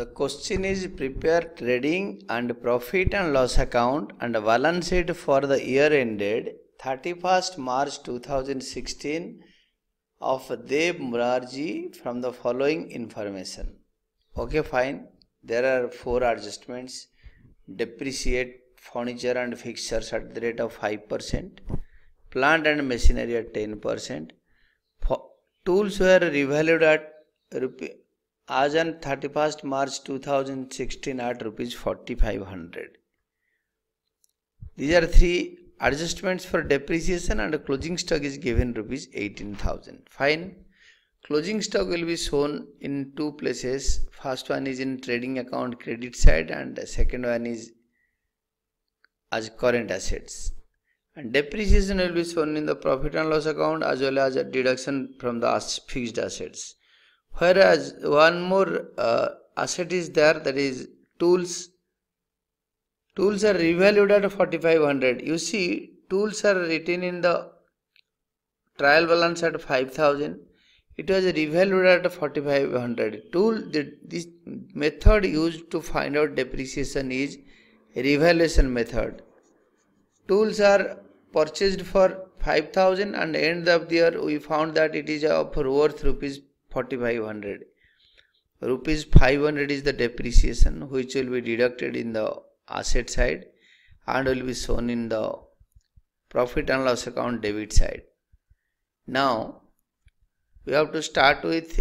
The question is prepare trading and profit and loss account and balance sheet for the year ended 31st March 2016 of Dev Murarji from the following information. Okay, fine. There are four adjustments. Depreciate furniture and fixtures at the rate of 5%. Plant and machinery at 10%. Tools were revalued at rupee as on 31st March 2016 at rupees 4500. These are three adjustments for depreciation and closing stock is given rupees 18000. Fine. Closing stock will be shown in two places. First one is in trading account credit side and second one is as current assets. And depreciation will be shown in the profit and loss account as well as a deduction from the fixed assets whereas one more uh, asset is there that is tools. Tools are revalued at 4500 you see tools are written in the trial balance at 5000 it was revalued at 4500 tool the, this method used to find out depreciation is revaluation method. Tools are purchased for 5000 and end of the year we found that it is of worth rupees 4500 rupees 500 is the depreciation which will be deducted in the asset side and will be shown in the profit and loss account debit side. Now we have to start with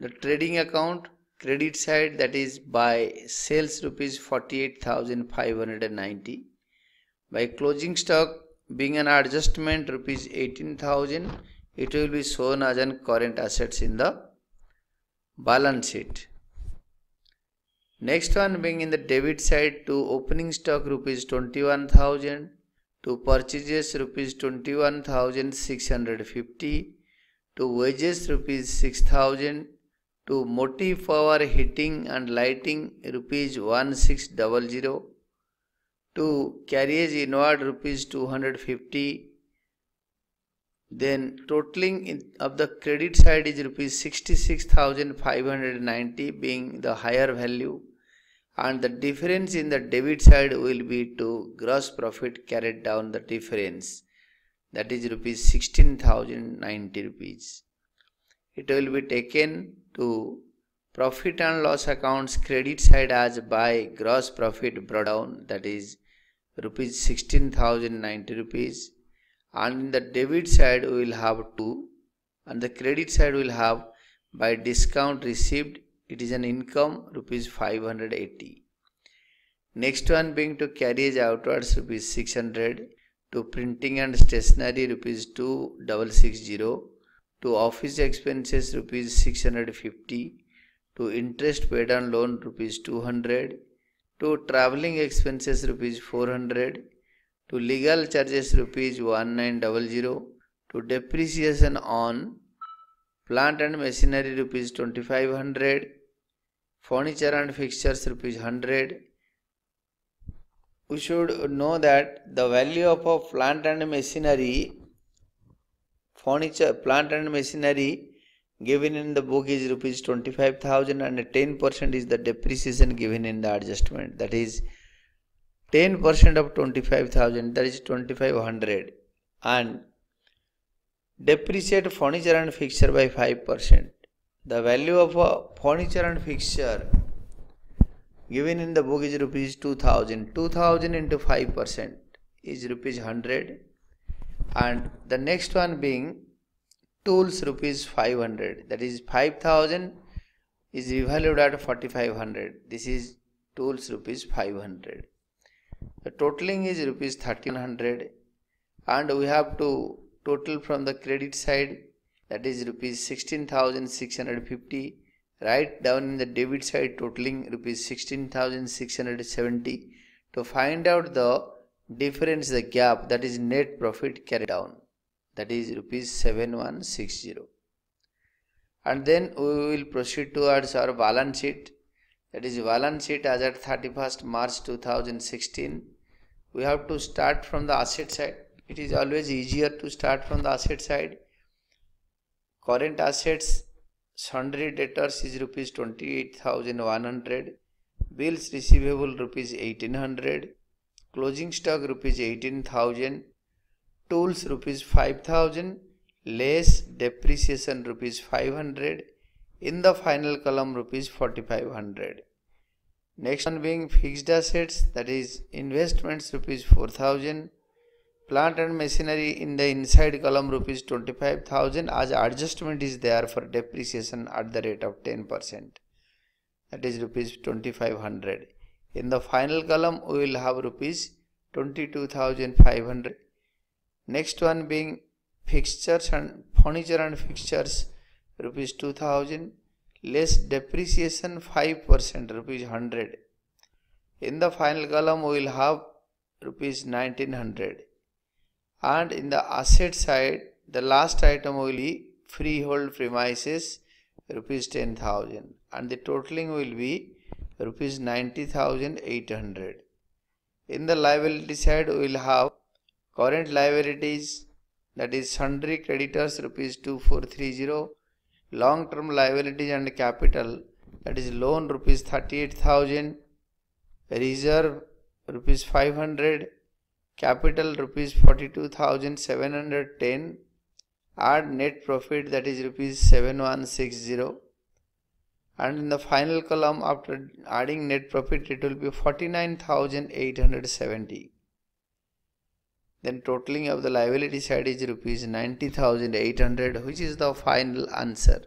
the trading account credit side that is by sales rupees 48590 by closing stock being an adjustment rupees 18000 it will be shown as an current assets in the balance sheet. Next one being in the debit side to opening stock rupees 21,000 to purchases rupees 21,650 to wages rupees 6,000 to motive power heating and lighting rupees 1600 to carriage inward rupees 250 then totaling of the credit side is rupees 66590 being the higher value. And the difference in the debit side will be to gross profit carried down the difference. That is rupees 16090 rupees. It will be taken to profit and loss accounts credit side as by gross profit brought down. That is rupees 16090 rupees and in the debit side we will have 2 and the credit side will have by discount received it is an income rupees 580 next one being to carriage outwards rupees 600 to printing and stationery rupees 2660 to office expenses rupees 650 to interest paid on loan rupees 200 to traveling expenses rupees 400 to legal charges rupees 1900 to depreciation on plant and machinery rupees 2500 furniture and fixtures rupees 100 we should know that the value of a plant and machinery furniture plant and machinery given in the book is rupees 25000 and 10% is the depreciation given in the adjustment. That is 10% of 25,000 that is 2500 and depreciate furniture and fixture by 5%. The value of a furniture and fixture given in the book is rupees 2000. 2000 into 5% is rupees 100 and the next one being tools rupees 500 that is 5000 is revalued at 4500 this is tools rupees 500 the totaling is rupees 1300 and we have to total from the credit side that is rupees 16650 write down in the debit side totaling rupees 16670 to find out the difference the gap that is net profit carried down. That is rupees 7160 and then we will proceed towards our balance sheet that is balance sheet as at 31st March 2016 we have to start from the asset side. It is always easier to start from the asset side. Current assets sundry debtors is rupees 28100 bills receivable rupees 1800 closing stock rupees 18000 tools rupees 5000 less depreciation rupees 500 in the final column rupees 4500 next one being fixed assets that is investments rupees 4000 plant and machinery in the inside column rupees 25000 as adjustment is there for depreciation at the rate of 10% that is rupees 2500 in the final column we will have rupees 22500 next one being fixtures and furniture and fixtures rupees 2000 less depreciation 5% rupees 100 in the final column we will have rupees 1900 and in the asset side the last item will be freehold premises rupees 10000 and the totaling will be rupees 90800 in the liability side we will have current liabilities that is sundry creditors rupees 2430 long term liabilities and capital that is loan rupees 38000 reserve rupees 500 capital rupees 42710 add net profit that is rupees 7160 and in the final column after adding net profit it will be 49870 then totaling of the liability side is rupees 90800 which is the final answer